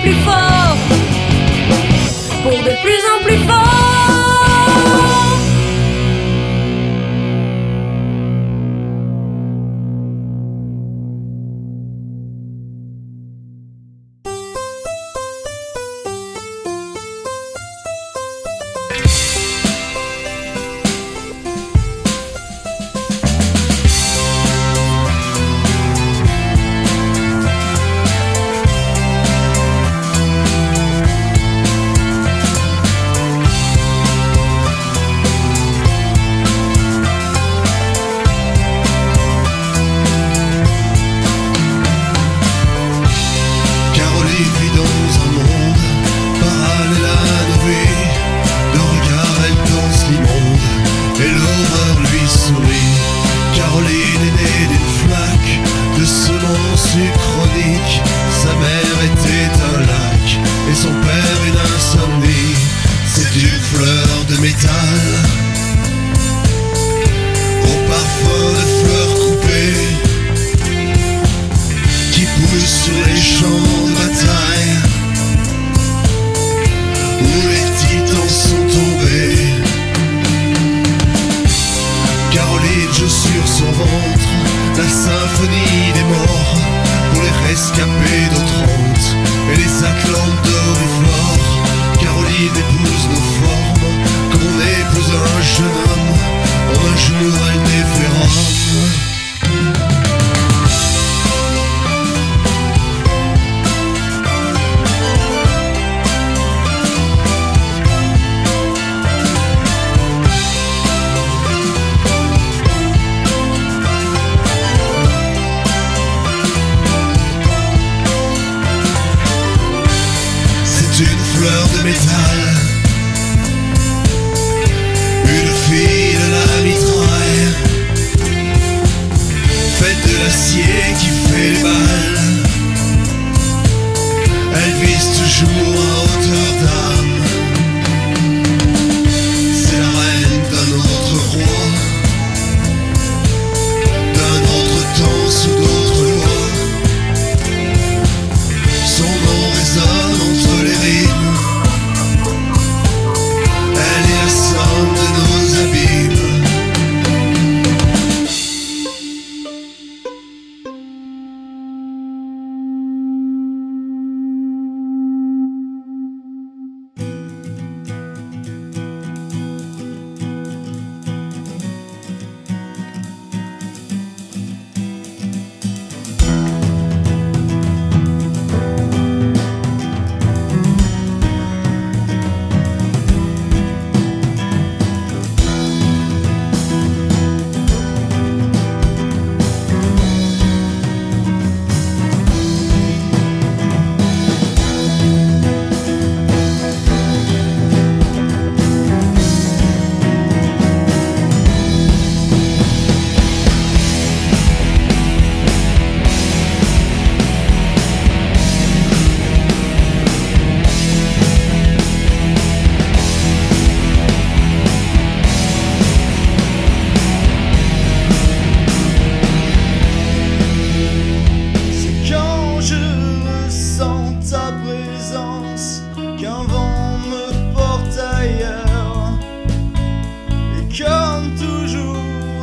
plus fort, pour de plus en plus fort.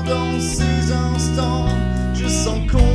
dans ces instants, je sens qu'on